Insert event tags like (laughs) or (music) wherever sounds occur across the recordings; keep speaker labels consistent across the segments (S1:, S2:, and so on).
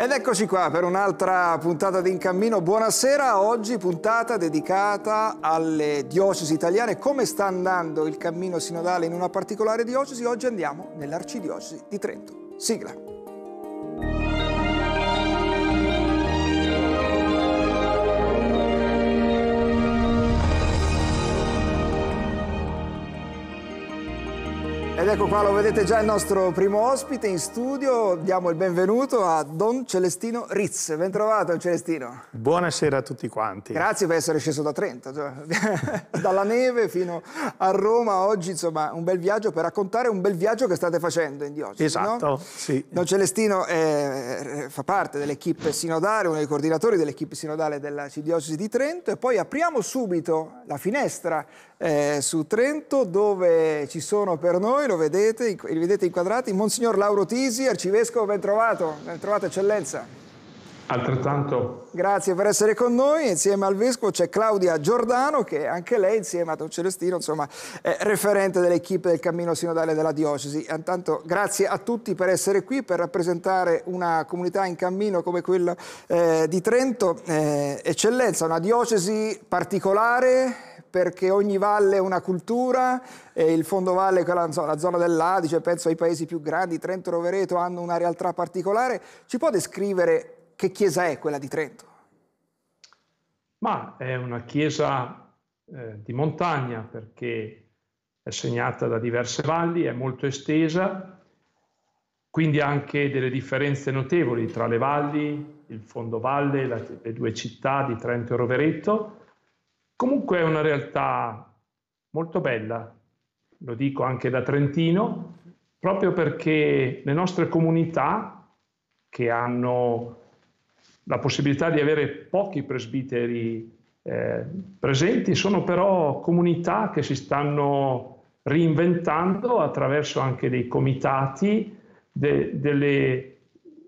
S1: Ed eccoci qua per un'altra puntata di In Cammino. Buonasera, oggi puntata dedicata alle diocesi italiane. Come sta andando il cammino sinodale in una particolare diocesi? Oggi andiamo nell'arcidiocesi di Trento. Sigla. Ecco qua, lo vedete già il nostro primo ospite in studio. Diamo il benvenuto a Don Celestino Ritz. Ben trovato, Celestino.
S2: Buonasera a tutti quanti.
S1: Grazie per essere sceso da Trento, cioè, (laughs) dalla neve fino a Roma. Oggi, insomma, un bel viaggio per raccontare un bel viaggio che state facendo in diocesi.
S2: Esatto,
S1: no?
S2: sì.
S1: Don Celestino è, fa parte dell'equipe sinodale, uno dei coordinatori dell'equipe sinodale della diocesi di Trento. E poi apriamo subito la finestra eh, su Trento dove ci sono per noi, lo vedete, li vedete inquadrati, Monsignor Lauro Tisi, arcivescovo, ben trovato, ben trovato eccellenza.
S3: Altrettanto.
S1: Grazie per essere con noi. Insieme al Vescovo c'è Claudia Giordano, che anche lei, insieme a Don Celestino, insomma, è referente dell'equipe del Cammino Sinodale della Diocesi. Intanto grazie a tutti per essere qui, per rappresentare una comunità in cammino come quella eh, di Trento. Eh, eccellenza, una diocesi particolare, perché ogni valle è una cultura, e il fondovalle, quella, la zona dell'Adice, penso ai paesi più grandi, Trento e Rovereto, hanno una realtà particolare. Ci può descrivere che chiesa è quella di Trento?
S3: Ma è una chiesa eh, di montagna perché è segnata da diverse valli, è molto estesa, quindi anche delle differenze notevoli tra le valli, il fondovalle, la, le due città di Trento e Rovereto Comunque è una realtà molto bella, lo dico anche da Trentino, proprio perché le nostre comunità che hanno la possibilità di avere pochi presbiteri eh, presenti sono però comunità che si stanno reinventando attraverso anche dei comitati, de, delle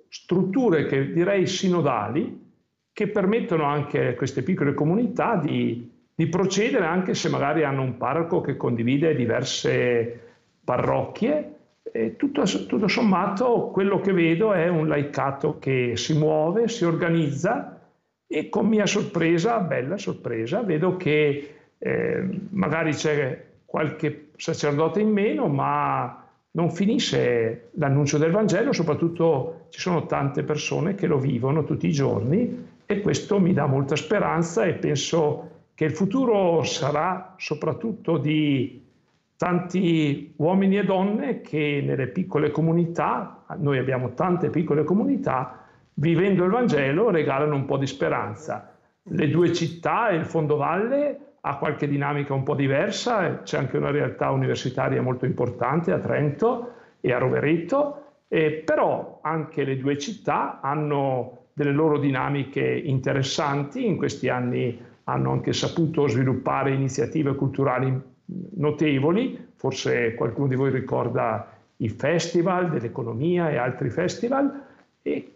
S3: strutture che direi sinodali che permettono anche a queste piccole comunità di di procedere anche se magari hanno un parroco che condivide diverse parrocchie. Tutto, tutto sommato quello che vedo è un laicato che si muove, si organizza e con mia sorpresa, bella sorpresa, vedo che eh, magari c'è qualche sacerdote in meno, ma non finisce l'annuncio del Vangelo, soprattutto ci sono tante persone che lo vivono tutti i giorni e questo mi dà molta speranza e penso che il futuro sarà soprattutto di tanti uomini e donne che nelle piccole comunità, noi abbiamo tante piccole comunità, vivendo il Vangelo regalano un po' di speranza. Le due città e il fondovalle ha qualche dinamica un po' diversa, c'è anche una realtà universitaria molto importante a Trento e a Rovereto, eh, però anche le due città hanno delle loro dinamiche interessanti in questi anni hanno anche saputo sviluppare iniziative culturali notevoli, forse qualcuno di voi ricorda i festival dell'economia e altri festival, e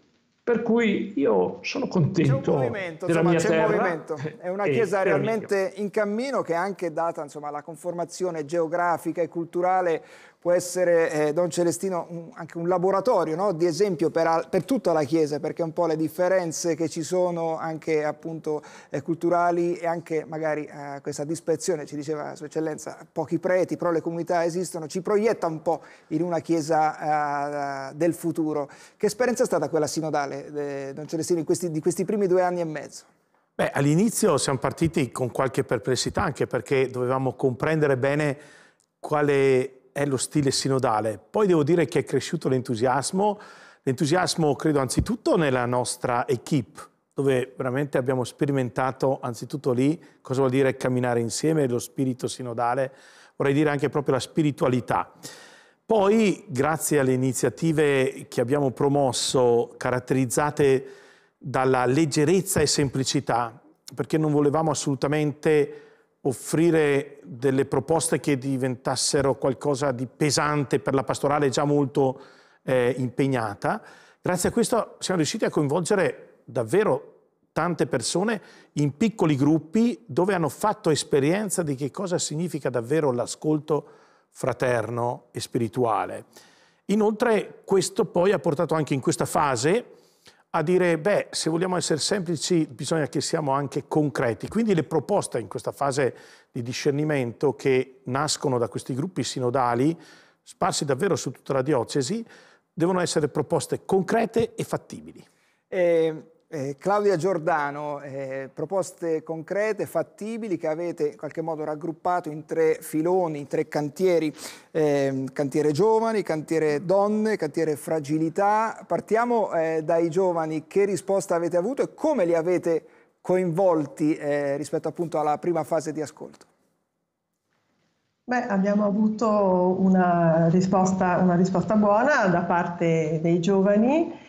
S3: per cui io sono contento c'è un movimento, della insomma, c'è terra. Movimento. (laughs)
S1: È una chiesa realmente in cammino che anche data insomma, la conformazione geografica e culturale può essere, eh, Don Celestino, un, anche un laboratorio no? di esempio per, per, tutta la Chiesa, perché un po' le differenze che ci sono anche appunto eh, culturali e anche magari eh, questa dispersione, ci diceva Sua Eccellenza, pochi preti, però le comunità esistono, ci proietta un po' in una Chiesa eh, del futuro. Che esperienza è stata quella sinodale, de, Don Celestino, questi, di questi primi due anni e mezzo?
S2: Beh, all'inizio siamo partiti con qualche perplessità, anche perché dovevamo comprendere bene quale è lo stile sinodale. Poi devo dire che è cresciuto l'entusiasmo, l'entusiasmo credo anzitutto nella nostra equipe, dove veramente abbiamo sperimentato anzitutto lì cosa vuol dire camminare insieme, lo spirito sinodale, vorrei dire anche proprio la spiritualità. Poi, grazie alle iniziative che abbiamo promosso, caratterizzate dalla leggerezza e semplicità, perché non volevamo assolutamente offrire delle proposte che diventassero qualcosa di pesante per la pastorale già molto eh, impegnata. Grazie a questo siamo riusciti a coinvolgere davvero tante persone in piccoli gruppi dove hanno fatto esperienza di che cosa significa davvero l'ascolto fraterno e spirituale. Inoltre questo poi ha portato anche in questa fase a dire, beh, se vogliamo essere semplici bisogna che siamo anche concreti. Quindi le proposte in questa fase di discernimento che nascono da questi gruppi sinodali, sparsi davvero su tutta la diocesi, devono essere proposte concrete e fattibili.
S1: Eh, eh, Claudia Giordano, eh, proposte concrete, fattibili, che avete in qualche modo raggruppato in tre filoni, in tre cantieri, eh, cantiere giovani, cantiere donne, cantiere fragilità. Partiamo eh, dai giovani, che risposta avete avuto e come li avete coinvolti eh, rispetto appunto alla prima fase di ascolto?
S4: Beh, abbiamo avuto una risposta, una risposta buona da parte dei giovani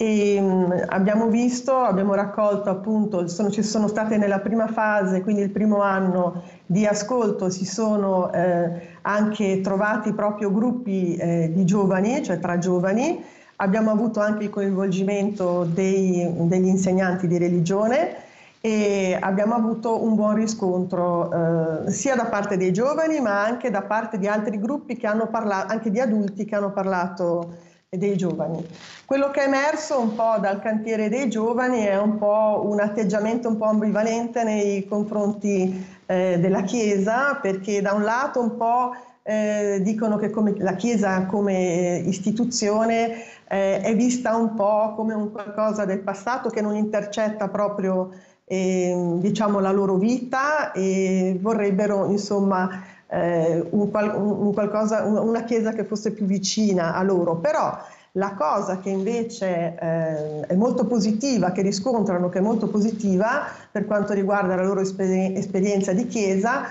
S4: e mm, abbiamo visto, abbiamo raccolto appunto, sono, ci sono state nella prima fase, quindi il primo anno di ascolto, si sono eh, anche trovati proprio gruppi eh, di giovani, cioè tra giovani, abbiamo avuto anche il coinvolgimento dei, degli insegnanti di religione e abbiamo avuto un buon riscontro eh, sia da parte dei giovani ma anche da parte di altri gruppi che hanno parlato, anche di adulti che hanno parlato dei giovani. Quello che è emerso un po' dal cantiere dei giovani è un po' un atteggiamento un po' ambivalente nei confronti eh, della Chiesa, perché da un lato un po' eh, dicono che come, la Chiesa come istituzione eh, è vista un po' come un qualcosa del passato che non intercetta proprio ehm, diciamo, la loro vita e vorrebbero insomma eh, un, un qualcosa, una chiesa che fosse più vicina a loro, però la cosa che invece eh, è molto positiva, che riscontrano che è molto positiva per quanto riguarda la loro esper- esperienza di chiesa,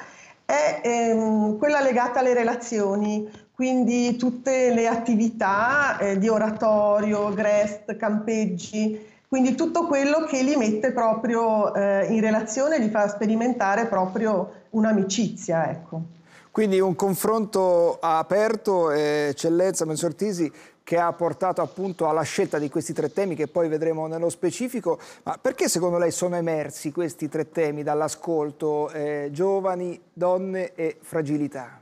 S4: è ehm, quella legata alle relazioni, quindi tutte le attività eh, di oratorio, grest, campeggi, quindi tutto quello che li mette proprio eh, in relazione, li fa sperimentare proprio un'amicizia. Ecco.
S1: Quindi un confronto aperto, eh, eccellenza Mensortisi, che ha portato appunto alla scelta di questi tre temi che poi vedremo nello specifico. Ma perché secondo lei sono emersi questi tre temi dall'ascolto eh, giovani, donne e fragilità?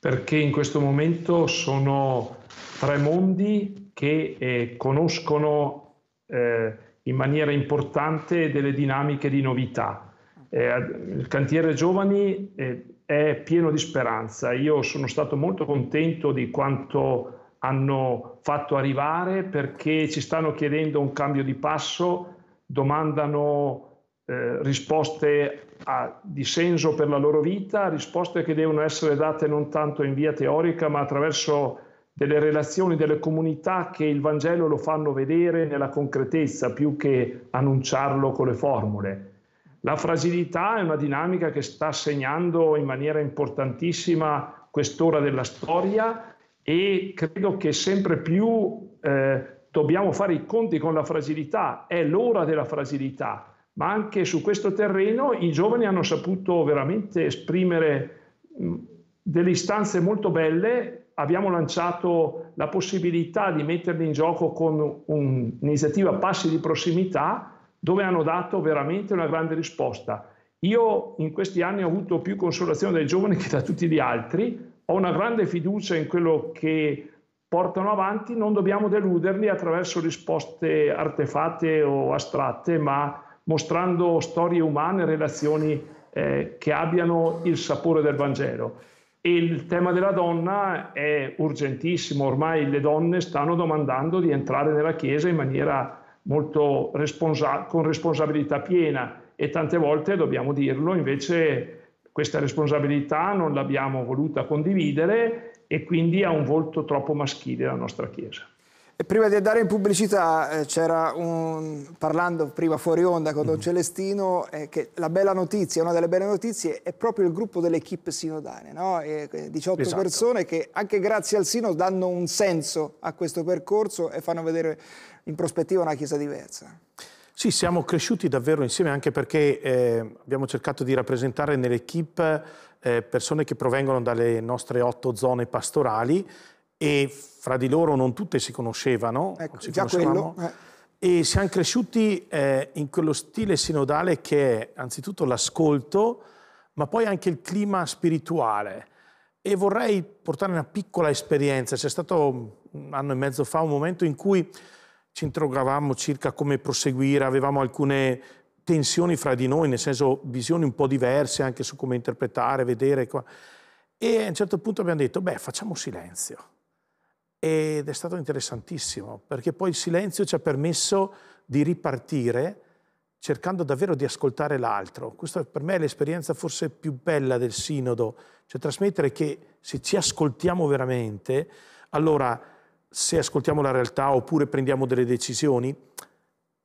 S3: Perché in questo momento sono tre mondi che eh, conoscono eh, in maniera importante delle dinamiche di novità. Eh, il cantiere giovani eh, è pieno di speranza. Io sono stato molto contento di quanto hanno fatto arrivare perché ci stanno chiedendo un cambio di passo, domandano eh, risposte a, di senso per la loro vita, risposte che devono essere date non tanto in via teorica ma attraverso delle relazioni, delle comunità che il Vangelo lo fanno vedere nella concretezza più che annunciarlo con le formule. La fragilità è una dinamica che sta segnando in maniera importantissima quest'ora della storia e credo che sempre più eh, dobbiamo fare i conti con la fragilità, è l'ora della fragilità, ma anche su questo terreno i giovani hanno saputo veramente esprimere mh, delle istanze molto belle, abbiamo lanciato la possibilità di metterli in gioco con un'iniziativa Passi di prossimità, dove hanno dato veramente una grande risposta. Io in questi anni ho avuto più consolazione dai giovani (laughs) che da tutti gli altri, ho una grande fiducia in quello che portano avanti, non dobbiamo deluderli attraverso risposte artefatte o astratte, ma mostrando storie umane, relazioni eh, che abbiano il sapore del Vangelo. E il tema della donna è urgentissimo, ormai le donne stanno domandando di entrare nella Chiesa in maniera molto responsa- con responsabilità piena e tante volte dobbiamo dirlo, invece questa responsabilità non l'abbiamo voluta condividere e quindi ha un volto troppo maschile la nostra Chiesa.
S1: E prima di andare in pubblicità eh, c'era un, parlando prima fuori onda con Don mm. Celestino, eh, che la bella notizia, una delle belle notizie è proprio il gruppo dell'equipe sinodale, no? e, 18 esatto. persone che anche grazie al Sino danno un senso a questo percorso e fanno vedere in prospettiva una Chiesa diversa.
S2: Sì, siamo cresciuti davvero insieme anche perché eh, abbiamo cercato di rappresentare nell'equipe eh, persone che provengono dalle nostre otto zone pastorali e fra di loro non tutte si conoscevano.
S1: Ecco,
S2: si
S1: quello. Eh.
S2: E siamo cresciuti eh, in quello stile sinodale che è anzitutto l'ascolto, ma poi anche il clima spirituale. E vorrei portare una piccola esperienza. C'è stato un anno e mezzo fa un momento in cui ci interrogavamo circa come proseguire, avevamo alcune tensioni fra di noi, nel senso visioni un po' diverse anche su come interpretare, vedere. E a un certo punto abbiamo detto, beh, facciamo silenzio. Ed è stato interessantissimo, perché poi il silenzio ci ha permesso di ripartire cercando davvero di ascoltare l'altro. Questa per me è l'esperienza forse più bella del sinodo, cioè trasmettere che se ci ascoltiamo veramente, allora se ascoltiamo la realtà oppure prendiamo delle decisioni,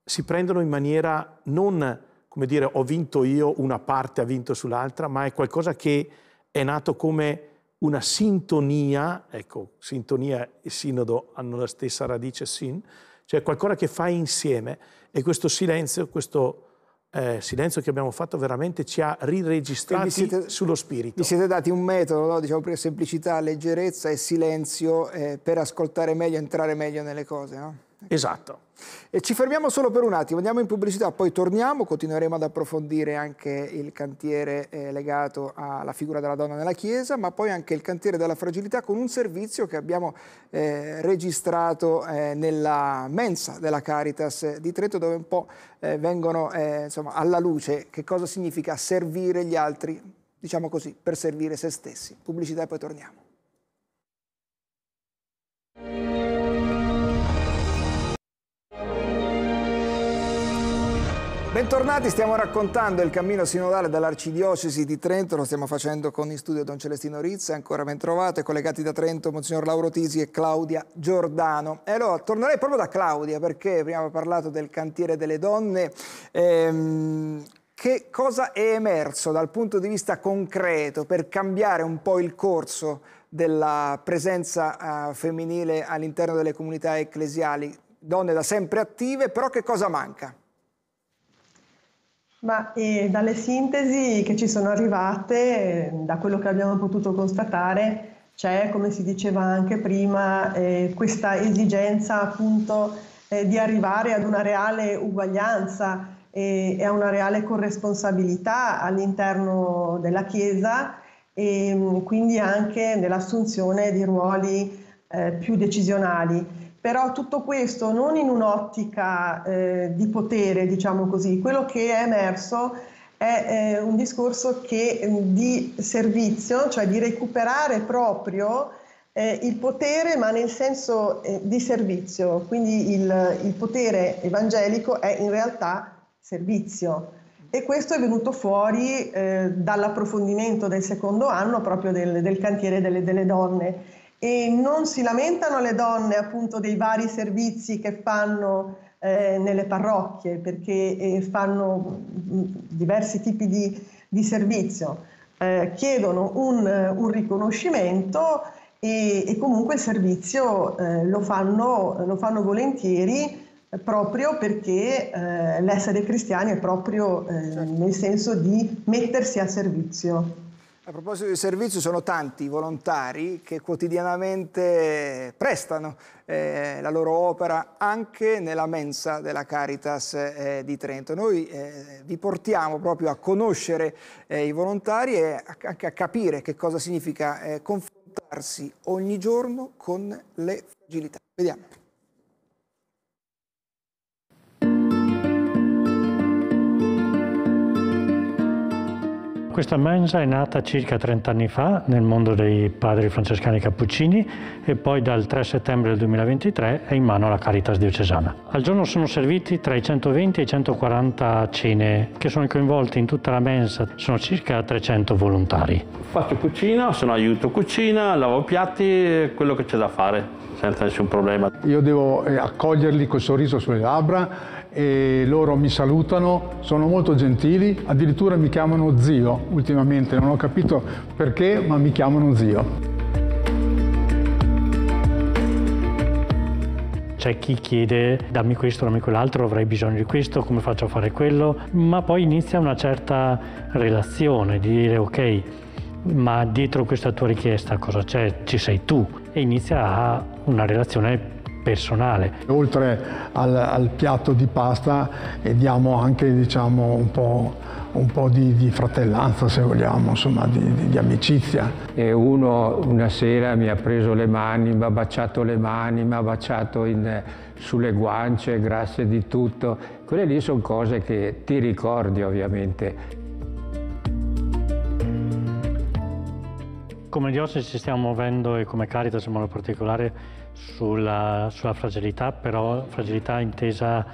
S2: si prendono in maniera non, come dire, ho vinto io, una parte ha vinto sull'altra, ma è qualcosa che è nato come una sintonia, ecco, sintonia e sinodo hanno la stessa radice sin, cioè qualcosa che fai insieme e questo silenzio, questo eh, silenzio che abbiamo fatto veramente ci ha riregistrati siete, sullo spirito.
S1: Vi siete dati un metodo, no? diciamo prima semplicità, leggerezza e silenzio eh, per ascoltare meglio, entrare meglio nelle cose. No?
S2: Esatto.
S1: E ci fermiamo solo per un attimo, andiamo in pubblicità, poi torniamo, continueremo ad approfondire anche il cantiere eh, legato alla figura della donna nella Chiesa, ma poi anche il cantiere della fragilità con un servizio che abbiamo eh, registrato eh, nella mensa della Caritas di Trento, dove un po' eh, vengono eh, insomma, alla luce che cosa significa servire gli altri, diciamo così, per servire se stessi. Pubblicità e poi torniamo. Bentornati, stiamo raccontando il cammino sinodale dall'Arcidiocesi di Trento, lo stiamo facendo con in studio Don Celestino Rizza, ancora ben trovate, collegati da Trento Monsignor Lauro Tisi e Claudia Giordano. E allora tornerei proprio da Claudia perché prima abbiamo parlato del cantiere delle donne. Ehm, che cosa è emerso dal punto di vista concreto per cambiare un po' il corso della presenza uh, femminile all'interno delle comunità ecclesiali? Donne da sempre attive, però che cosa manca?
S4: Ma eh, dalle sintesi che ci sono arrivate, eh, da quello che abbiamo potuto constatare, c'è, come si diceva anche prima, eh, questa esigenza appunto eh, di arrivare ad una reale uguaglianza e a una reale corresponsabilità all'interno della Chiesa e mm, quindi anche nell'assunzione di ruoli eh, più decisionali però tutto questo non in un'ottica eh, di potere, diciamo così, quello che è emerso è eh, un discorso che, di servizio, cioè di recuperare proprio eh, il potere ma nel senso eh, di servizio, quindi il, il, potere evangelico è in realtà servizio. E questo è venuto fuori eh, dall'approfondimento del secondo anno proprio del, del cantiere delle, delle donne e non si lamentano le donne appunto dei vari servizi che fanno eh, nelle parrocchie perché eh, fanno mm, diversi tipi di, di servizio, eh, chiedono un, un riconoscimento e, e, comunque il servizio eh, lo fanno, lo, fanno, volentieri proprio perché eh, l'essere cristiani è proprio eh, certo. nel senso di mettersi a servizio.
S1: A proposito di servizio, sono tanti i volontari che quotidianamente prestano eh, la loro opera anche nella mensa della Caritas eh, di Trento. Noi eh, vi portiamo proprio a conoscere eh, i volontari e anche a capire che cosa significa eh, confrontarsi ogni giorno con le fragilità. Vediamo.
S5: Questa mensa è nata circa 30 anni fa nel mondo dei padri francescani cappuccini e poi dal 3 settembre del 2023 è in mano alla Caritas diocesana. Al giorno sono serviti tra i 120 e i 140 cene che sono coinvolti in tutta la mensa, sono circa 300 volontari.
S6: Faccio cucina, sono aiuto cucina, lavo piatti, quello che c'è da fare senza nessun problema.
S7: Io devo eh, accoglierli col sorriso sulle labbra e loro mi salutano, sono molto gentili, addirittura mi chiamano zio ultimamente, non ho capito perché, ma mi chiamano zio.
S5: C'è chi chiede dammi questo, dammi quell'altro, avrei bisogno di questo, come faccio a fare quello, ma poi inizia una certa relazione di dire ok, ma dietro questa tua richiesta cosa c'è? Ci sei tu e inizia una relazione personale.
S7: Oltre al, al piatto di pasta eh, diamo anche diciamo, un po', un po di, di, fratellanza, se vogliamo, insomma, di, di, di, amicizia.
S8: E uno una sera mi ha preso le mani, mi ha baciato le mani, mi ha baciato in, sulle guance, grazie di tutto. Quelle lì sono cose che ti ricordi ovviamente.
S5: Come diocesi ci stiamo muovendo e come Caritas in modo particolare sulla, sulla fragilità, però fragilità intesa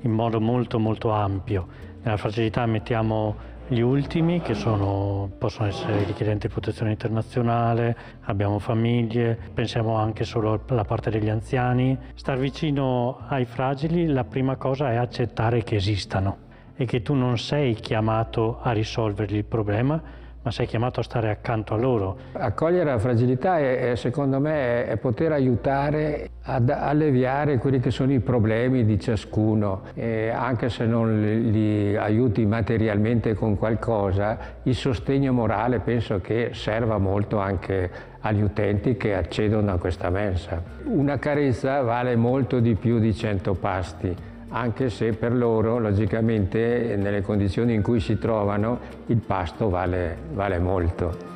S5: in modo molto molto ampio. Nella fragilità mettiamo gli ultimi che sono, possono essere richiedenti protezione internazionale, abbiamo famiglie, pensiamo anche solo alla parte degli anziani. Star vicino ai fragili la prima cosa è accettare che esistano e che tu non sei chiamato a risolvergli il problema, ma sei chiamato a stare accanto a loro.
S8: Accogliere la fragilità è, è, secondo me è poter aiutare ad alleviare quelli che sono i problemi di ciascuno, e anche se non li, li aiuti materialmente con qualcosa, il sostegno morale penso che serva molto anche agli utenti che accedono a questa mensa. Una carezza vale molto di più di 100 pasti anche se per loro, logicamente, nelle condizioni in cui si trovano, il pasto vale, vale molto.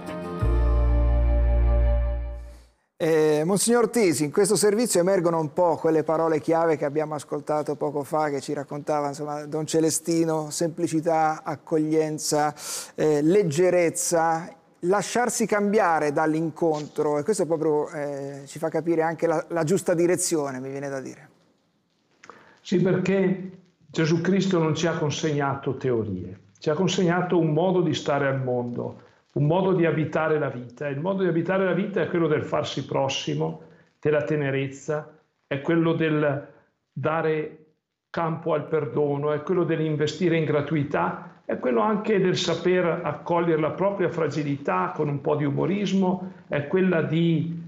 S1: Eh, Monsignor Tisi, in questo servizio emergono un po' quelle parole chiave che abbiamo ascoltato poco fa, che ci raccontava insomma, Don Celestino, semplicità, accoglienza, eh, leggerezza, lasciarsi cambiare dall'incontro e questo proprio eh, ci fa capire anche la, la giusta direzione, mi viene da dire.
S3: Sì, perché Gesù Cristo non ci ha consegnato teorie, ci ha consegnato un modo di stare al mondo, un modo di abitare la vita. Il modo di abitare la vita è quello del farsi prossimo, della tenerezza, è quello del dare campo al perdono, è quello dell'investire in gratuità, è quello anche del saper accogliere la propria fragilità con un po' di umorismo, è quella di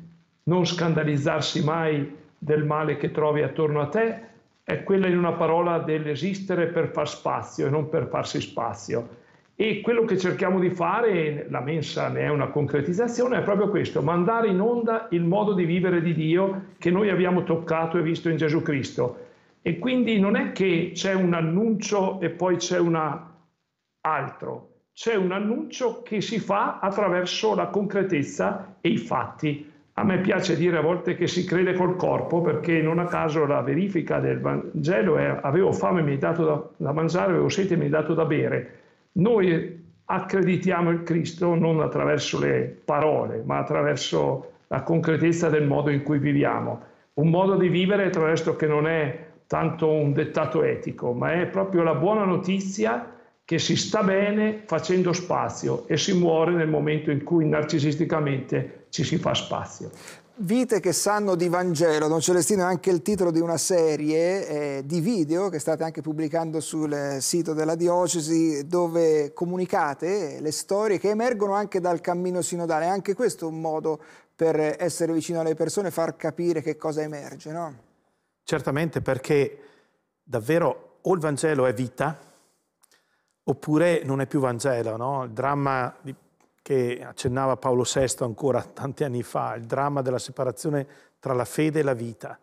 S3: non scandalizzarsi mai del male che trovi attorno a te, è quella in una parola dell'esistere per far spazio e non per farsi spazio. E quello che cerchiamo di fare, la mensa ne è una concretizzazione, è proprio questo, mandare in onda il modo di vivere di Dio che noi abbiamo toccato e visto in Gesù Cristo. E quindi non è che c'è un annuncio e poi c'è un altro, c'è un annuncio che si fa attraverso la concretezza e i fatti. A me piace dire a volte che si crede col corpo perché non a caso la verifica del Vangelo è avevo fame mi hai dato da, da mangiare, avevo sete mi hai dato da bere. Noi accreditiamo il Cristo non attraverso le parole, ma attraverso la concretezza del modo in cui viviamo. Un modo di vivere attraverso che non è tanto un dettato etico, ma è proprio la buona notizia che si sta bene facendo spazio e si muore nel momento in cui narcisisticamente ci si fa spazio.
S1: Vite che sanno di Vangelo, Don Celestino è anche il titolo di una serie eh, di video che state anche pubblicando sul sito della diocesi dove comunicate le storie che emergono anche dal cammino sinodale. Anche questo è un modo per essere vicino alle persone, far capire che cosa emerge, no?
S2: Certamente perché davvero o il Vangelo è vita, oppure non è più Vangelo, no? il dramma di, che accennava Paolo VI ancora tanti anni fa, il dramma della separazione tra la fede e la vita.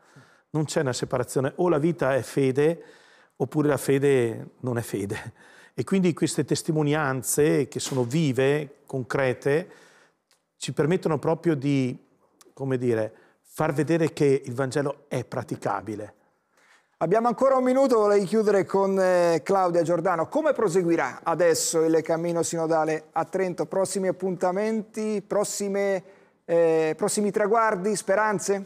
S2: Non c'è una separazione, o la vita è fede oppure la fede non è fede. E quindi queste testimonianze che sono vive, concrete, ci permettono proprio di, come dire, far vedere che il Vangelo è praticabile
S1: Abbiamo ancora un minuto, vorrei chiudere con eh, Claudia Giordano. Come proseguirà adesso il cammino sinodale a Trento? Prossimi appuntamenti, prossime, eh, prossimi traguardi, speranze?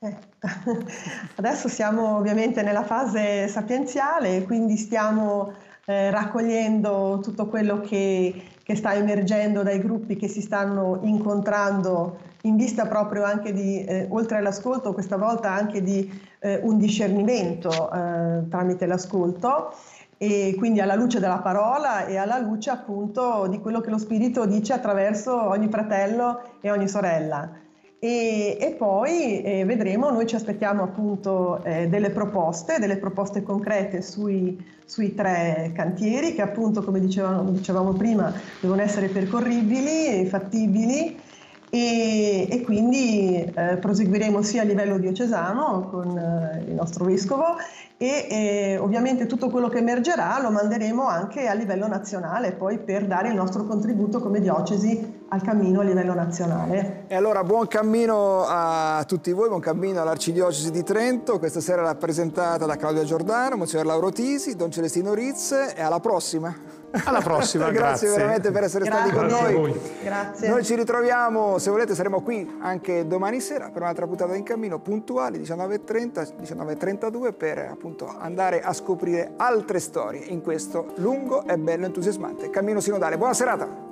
S4: Eh. (laughs) Adesso siamo ovviamente nella fase sapienziale, quindi stiamo eh, raccogliendo tutto quello che, che sta emergendo dai gruppi che si stanno incontrando in vista proprio anche di, eh, oltre all'ascolto, questa volta anche di eh, un discernimento eh, tramite l'ascolto e quindi alla luce della parola e alla luce appunto di quello che lo Spirito dice attraverso ogni fratello e ogni sorella. E, e poi eh, vedremo, noi ci aspettiamo appunto eh, delle proposte, delle proposte concrete sui, sui tre cantieri che appunto come dicevamo, dicevamo prima devono essere percorribili, fattibili e, e quindi eh, proseguiremo sia a livello diocesano con eh, il nostro vescovo e eh, ovviamente tutto quello che emergerà lo manderemo anche a livello nazionale poi per dare il nostro contributo come diocesi al cammino a livello nazionale.
S1: E allora buon cammino a tutti voi, buon cammino all'Arcidiocesi di Trento, questa sera rappresentata da Claudia Giordano, Monsignor Lauro Tisi, Don Celestino Rizze e alla prossima.
S2: Alla prossima, (laughs)
S1: grazie.
S2: grazie.
S1: veramente per essere
S4: grazie.
S1: stati con
S3: grazie
S1: noi.
S4: Grazie.
S1: Noi ci ritroviamo, se volete saremo qui anche domani sera per un'altra puntata in cammino puntuali 19.30, 19.32 per appunto andare a scoprire altre storie in questo lungo e bello entusiasmante cammino sinodale. Buona serata!